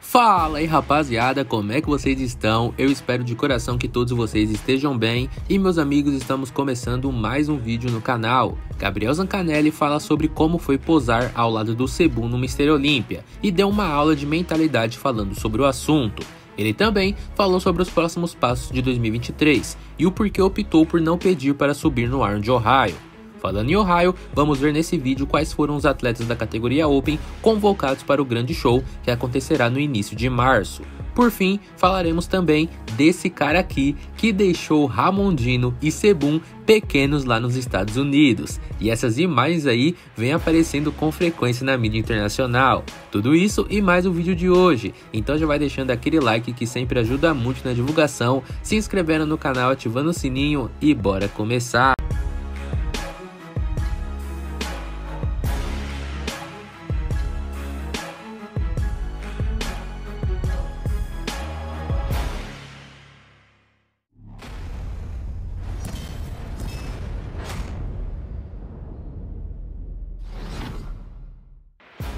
Fala aí rapaziada, como é que vocês estão? Eu espero de coração que todos vocês estejam bem e meus amigos, estamos começando mais um vídeo no canal. Gabriel Zancanelli fala sobre como foi posar ao lado do Cebu no Mister Olímpia e deu uma aula de mentalidade falando sobre o assunto. Ele também falou sobre os próximos passos de 2023 e o porquê optou por não pedir para subir no Arnold de Ohio. Falando em Ohio, vamos ver nesse vídeo quais foram os atletas da categoria Open convocados para o grande show que acontecerá no início de março. Por fim, falaremos também desse cara aqui que deixou Ramondino e Sebum pequenos lá nos Estados Unidos. E essas imagens aí vêm aparecendo com frequência na mídia internacional. Tudo isso e mais o vídeo de hoje. Então já vai deixando aquele like que sempre ajuda muito na divulgação, se inscrevendo no canal, ativando o sininho e bora começar.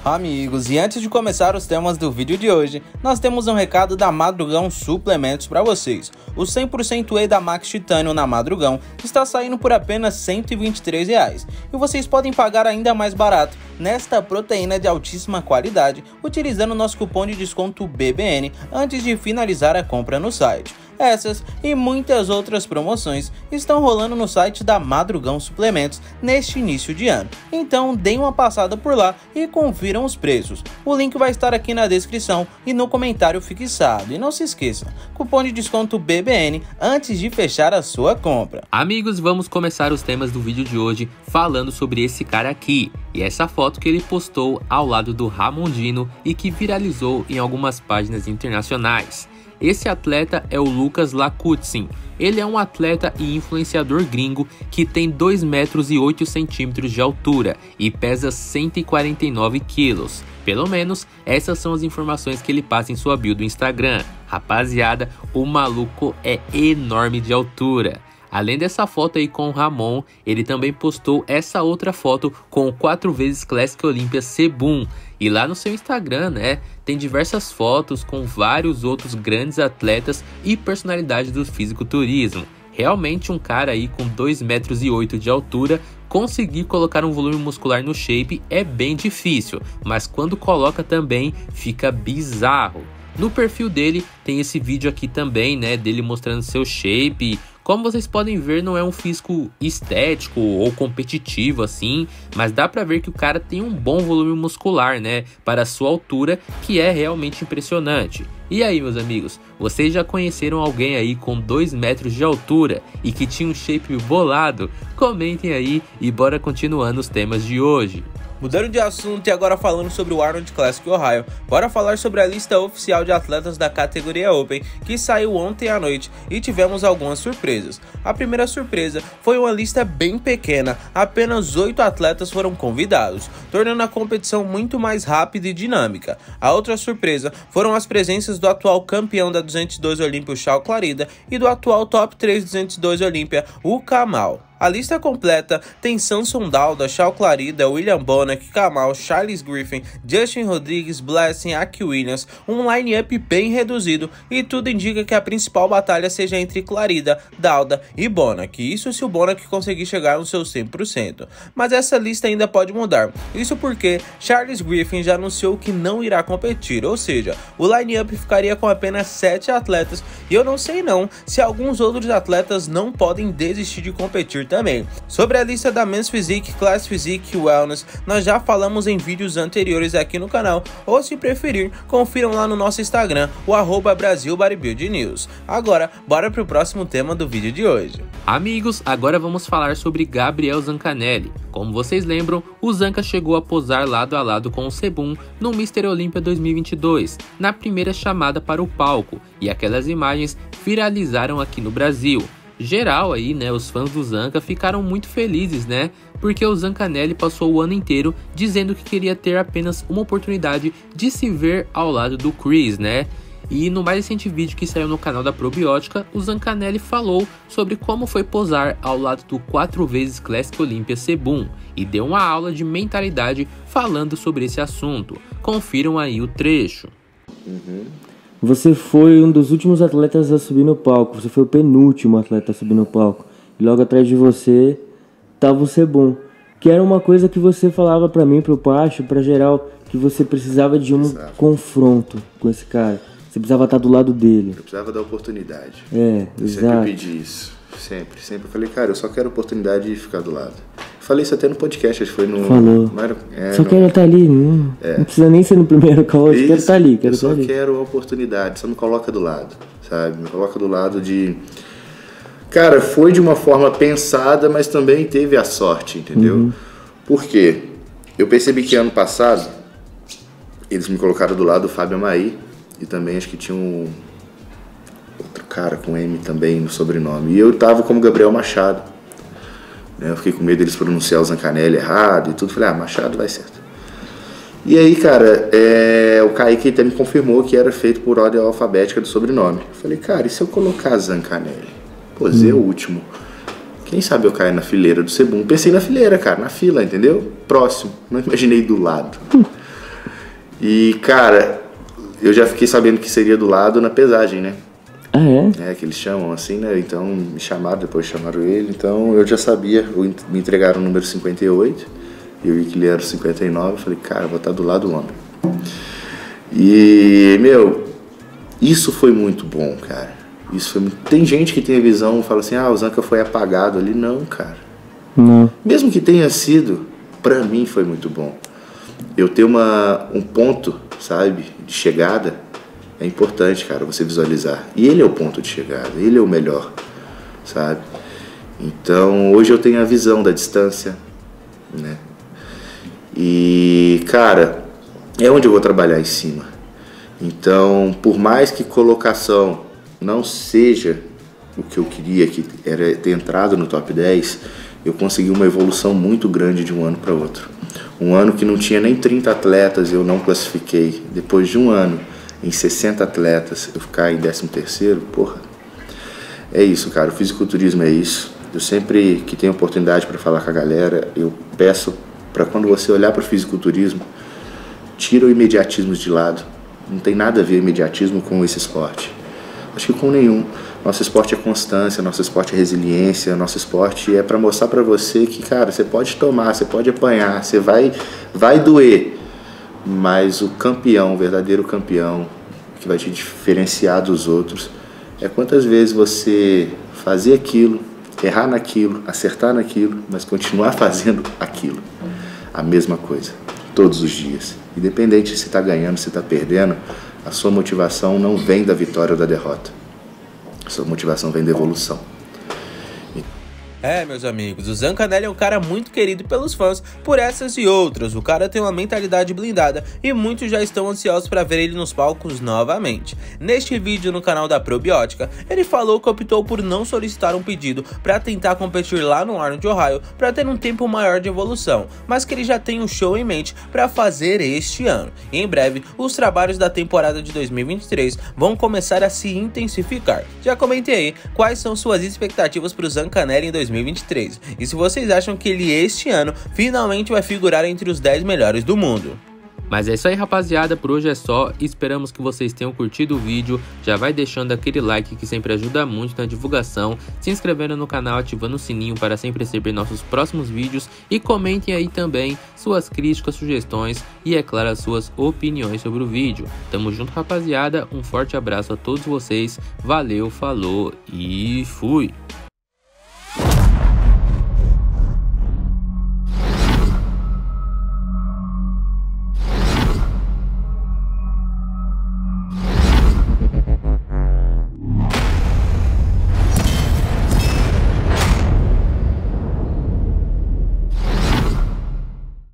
Amigos, e antes de começar os temas do vídeo de hoje, nós temos um recado da Madrugão Suplementos para vocês. O 100% E da Max Titânio na Madrugão está saindo por apenas 123 reais, e vocês podem pagar ainda mais barato nesta proteína de altíssima qualidade utilizando nosso cupom de desconto BBN antes de finalizar a compra no site. Essas e muitas outras promoções estão rolando no site da Madrugão Suplementos neste início de ano. Então deem uma passada por lá e confiram os preços. O link vai estar aqui na descrição e no comentário fixado. E não se esqueça, cupom de desconto BBN antes de fechar a sua compra. Amigos, vamos começar os temas do vídeo de hoje falando sobre esse cara aqui e essa foto que ele postou ao lado do Ramondino e que viralizou em algumas páginas internacionais. Esse atleta é o Lucas Lakutsin. Ele é um atleta e influenciador gringo que tem 2 metros e 8 centímetros de altura e pesa 149 quilos. Pelo menos essas são as informações que ele passa em sua bio do Instagram. Rapaziada, o maluco é enorme de altura. Além dessa foto aí com o Ramon, ele também postou essa outra foto com o 4 vezes Classic Olympia Sebum. E lá no seu Instagram, né, tem diversas fotos com vários outros grandes atletas e personalidades do fisiculturismo. Realmente um cara aí com 2 metros e 8 de altura conseguir colocar um volume muscular no shape é bem difícil, mas quando coloca também fica bizarro. No perfil dele tem esse vídeo aqui também, né, dele mostrando seu shape como vocês podem ver, não é um físico estético ou competitivo assim, mas dá para ver que o cara tem um bom volume muscular, né, para sua altura, que é realmente impressionante. E aí, meus amigos, vocês já conheceram alguém aí com 2 metros de altura e que tinha um shape bolado? Comentem aí e bora continuando os temas de hoje. Mudando de assunto e agora falando sobre o Arnold Classic Ohio, bora falar sobre a lista oficial de atletas da categoria Open que saiu ontem à noite e tivemos algumas surpresas. A primeira surpresa foi uma lista bem pequena, apenas 8 atletas foram convidados, tornando a competição muito mais rápida e dinâmica. A outra surpresa foram as presenças do atual campeão da 202 Olímpia, o Chao Clarida, e do atual top 3 202 Olímpia, o Kamal. A lista completa tem Samson Dalda, Shao Clarida, William Bonac, Kamal, Charles Griffin, Justin Rodrigues, Blessing, Aki Williams, um line-up bem reduzido e tudo indica que a principal batalha seja entre Clarida, Dalda e Bonac. Isso se o Bonac conseguir chegar no seu 100%. Mas essa lista ainda pode mudar. Isso porque Charles Griffin já anunciou que não irá competir, ou seja, o line-up ficaria com apenas 7 atletas e eu não sei não se alguns outros atletas não podem desistir de competir também. Sobre a lista da Men's Physique, Class Physique e Wellness, nós já falamos em vídeos anteriores aqui no canal, ou se preferir, confiram lá no nosso Instagram, o arroba Brasil News. Agora, bora pro próximo tema do vídeo de hoje. Amigos, agora vamos falar sobre Gabriel Zancanelli. Como vocês lembram, o Zanca chegou a posar lado a lado com o Sebum no Mr. Olympia 2022, na primeira chamada para o palco, e aquelas imagens viralizaram aqui no Brasil geral aí, né, os fãs do Zanca ficaram muito felizes, né? Porque o Zancanelli passou o ano inteiro dizendo que queria ter apenas uma oportunidade de se ver ao lado do Chris, né? E no mais recente vídeo que saiu no canal da Probiótica, o Zancanelli falou sobre como foi posar ao lado do 4 vezes Classic Olympia Sebum e deu uma aula de mentalidade falando sobre esse assunto. Confiram aí o trecho. Uhum. Você foi um dos últimos atletas a subir no palco. Você foi o penúltimo atleta a subir no palco. E logo atrás de você tava o Sebum. Que era uma coisa que você falava para mim, pro Pacho, pra geral, que você precisava de um Exato. confronto com esse cara. Você precisava estar do lado dele. Eu precisava da oportunidade. É, eu exato. sempre pedi isso. Sempre, sempre. Eu falei, cara, eu só quero oportunidade de ficar do lado. Falei isso até no podcast, acho que foi no. Falou. Era, é, só no... quero estar ali, não, é. não precisa nem ser no primeiro call, eu quero estar ali, quero eu só ali. quero a oportunidade, só me coloca do lado, sabe? Me coloca do lado de. Cara, foi de uma forma pensada, mas também teve a sorte, entendeu? Uhum. Por quê? Eu percebi que ano passado eles me colocaram do lado do Fábio Amaí e também acho que tinha um outro cara com M também no sobrenome. E eu tava como Gabriel Machado. Né? Eu fiquei com medo deles pronunciar o Zancanelli errado e tudo. Falei, ah, Machado vai certo. E aí, cara, é, o Kaique até me confirmou que era feito por ordem alfabética do sobrenome. Eu falei, cara, e se eu colocar Zancanelli? Pô, Z é o último. Quem sabe eu caio na fileira do Sebum? Pensei na fileira, cara, na fila, entendeu? Próximo. Não imaginei do lado. E, cara, eu já fiquei sabendo que seria do lado na pesagem, né? Ah, é? É, que eles chamam assim, né? Então me chamaram, depois chamaram ele. Então eu já sabia, me entregaram o número 58. E eu vi que ele era o 59. Eu falei, cara, vou estar do lado do homem. E, meu, isso foi muito bom, cara. Isso foi muito... Tem gente que tem a visão fala assim, ah, o Zanca foi apagado ali. Não, cara. Não. Mesmo que tenha sido, pra mim foi muito bom. Eu ter uma, um ponto, sabe, de chegada é importante, cara, você visualizar. E ele é o ponto de chegada, ele é o melhor, sabe? Então, hoje eu tenho a visão da distância, né? E, cara, é onde eu vou trabalhar em cima. Então, por mais que colocação não seja o que eu queria, que era ter entrado no top 10, eu consegui uma evolução muito grande de um ano para outro. Um ano que não tinha nem 30 atletas, eu não classifiquei. Depois de um ano, em 60 atletas, eu ficar em 13 terceiro, porra. É isso, cara. O fisiculturismo é isso. Eu sempre que tenho oportunidade para falar com a galera, eu peço para quando você olhar para o fisiculturismo, tira o imediatismo de lado. Não tem nada a ver imediatismo com esse esporte. Acho que com nenhum. Nosso esporte é constância, nosso esporte é resiliência, nosso esporte é para mostrar para você que, cara, você pode tomar, você pode apanhar, você vai vai doer, mas o campeão, o verdadeiro campeão, que vai te diferenciar dos outros, é quantas vezes você fazer aquilo, errar naquilo, acertar naquilo, mas continuar fazendo aquilo. A mesma coisa, todos os dias. Independente se está ganhando, se está perdendo, a sua motivação não vem da vitória ou da derrota. A sua motivação vem da evolução. É, meus amigos, o Zancanelli é um cara muito querido pelos fãs por essas e outras. O cara tem uma mentalidade blindada e muitos já estão ansiosos para ver ele nos palcos novamente. Neste vídeo no canal da Probiótica, ele falou que optou por não solicitar um pedido para tentar competir lá no Arnold Ohio para ter um tempo maior de evolução, mas que ele já tem um show em mente para fazer este ano. E em breve, os trabalhos da temporada de 2023 vão começar a se intensificar. Já comentei aí quais são suas expectativas para o Zancanelli em 2023. 2023. E se vocês acham que ele este ano finalmente vai figurar entre os 10 melhores do mundo. Mas é isso aí, rapaziada. Por hoje é só. Esperamos que vocês tenham curtido o vídeo. Já vai deixando aquele like que sempre ajuda muito na divulgação. Se inscrevendo no canal, ativando o sininho para sempre receber nossos próximos vídeos. E comentem aí também suas críticas, sugestões e, é claro, as suas opiniões sobre o vídeo. Tamo junto, rapaziada. Um forte abraço a todos vocês. Valeu, falou e fui!